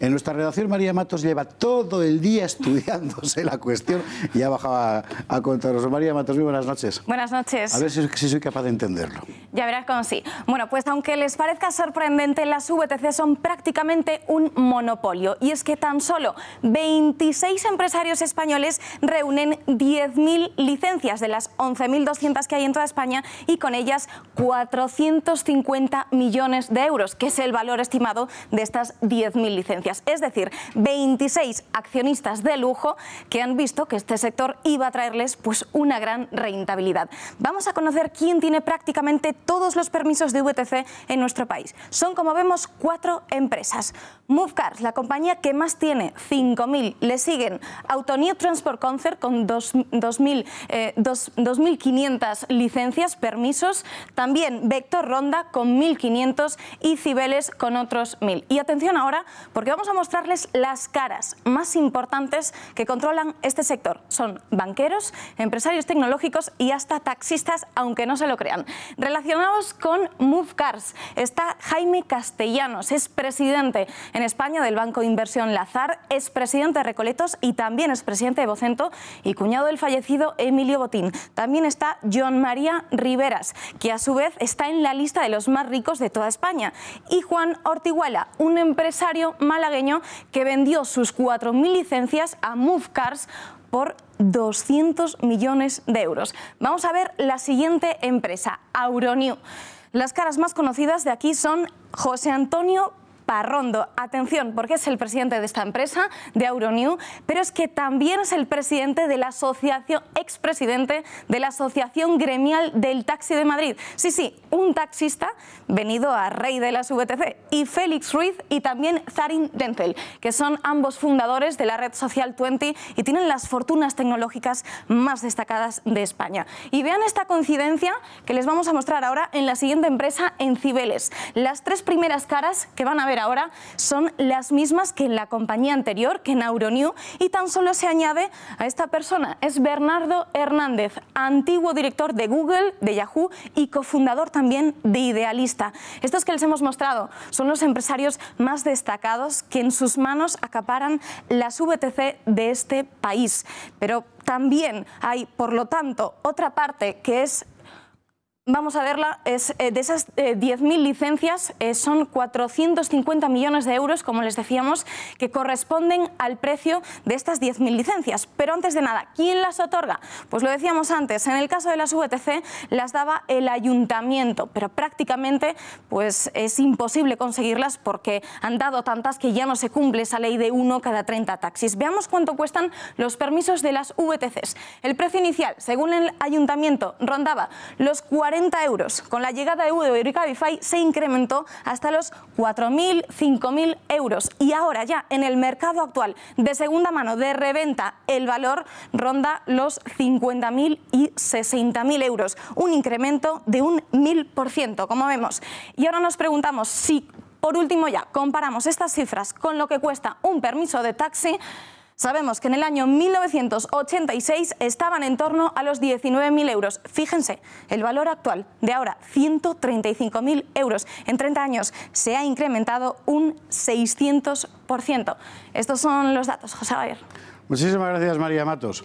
En nuestra redacción María Matos lleva todo el día estudiándose la cuestión y ha bajado a, a contaros. María Matos, muy buenas noches. Buenas noches. A ver si, si soy capaz de entenderlo. Ya verás cómo sí. Bueno, pues aunque les parezca sorprendente, las VTC son prácticamente un monopolio. Y es que tan solo 26 empresarios españoles reúnen 10.000 licencias de las 11.200 que hay en toda España y con ellas 450 millones de euros, que es el valor estimado de estas 10.000 licencias es decir, 26 accionistas de lujo que han visto que este sector iba a traerles pues, una gran rentabilidad. Vamos a conocer quién tiene prácticamente todos los permisos de VTC en nuestro país. Son, como vemos, cuatro empresas. Movecars, la compañía que más tiene, 5.000. Le siguen Autonew Transport Concert con 2.500 eh, licencias, permisos. También Vector Ronda con 1.500 y Cibeles con otros 1.000. Y atención ahora, porque vamos a mostrarles las caras más importantes que controlan este sector. Son banqueros, empresarios tecnológicos y hasta taxistas, aunque no se lo crean. Con Move Cars está Jaime Castellanos, es presidente en España del Banco de Inversión Lazar, es presidente de Recoletos y también es presidente de Vocento y cuñado del fallecido Emilio Botín. También está John María Riveras, que a su vez está en la lista de los más ricos de toda España. Y Juan Ortiguala, un empresario malagueño que vendió sus 4.000 licencias a Move Cars por 200 millones de euros. Vamos a ver la siguiente empresa, Auronew. Las caras más conocidas de aquí son José Antonio Parrondo. Atención, porque es el presidente de esta empresa, de Euronew, pero es que también es el presidente de la asociación, expresidente de la Asociación Gremial del Taxi de Madrid. Sí, sí, un taxista venido a rey de las VTC. Y Félix Ruiz y también Zarin Denzel, que son ambos fundadores de la red social 20 y tienen las fortunas tecnológicas más destacadas de España. Y vean esta coincidencia que les vamos a mostrar ahora en la siguiente empresa, en Cibeles. Las tres primeras caras que van a ver ahora son las mismas que en la compañía anterior, que en Auronew, y tan solo se añade a esta persona. Es Bernardo Hernández, antiguo director de Google, de Yahoo y cofundador también de Idealista. Estos que les hemos mostrado son los empresarios más destacados que en sus manos acaparan las VTC de este país. Pero también hay, por lo tanto, otra parte que es Vamos a verla, es, eh, de esas 10.000 eh, licencias eh, son 450 millones de euros, como les decíamos, que corresponden al precio de estas 10.000 licencias. Pero antes de nada, ¿quién las otorga? Pues lo decíamos antes, en el caso de las VTC las daba el ayuntamiento, pero prácticamente pues, es imposible conseguirlas porque han dado tantas que ya no se cumple esa ley de uno cada 30 taxis. Veamos cuánto cuestan los permisos de las VTCs. El precio inicial, según el ayuntamiento, rondaba los 40 Con la llegada de Udo y Cabify se incrementó hasta los 4.000, 5.000 euros. Y ahora ya en el mercado actual de segunda mano de reventa el valor ronda los 50.000 y 60.000 euros. Un incremento de un 1.000%, como vemos. Y ahora nos preguntamos si, por último ya, comparamos estas cifras con lo que cuesta un permiso de taxi, Sabemos que en el año 1986 estaban en torno a los 19.000 euros. Fíjense, el valor actual de ahora, 135.000 euros. En 30 años se ha incrementado un 600%. Estos son los datos, José Javier. Muchísimas gracias, María Matos.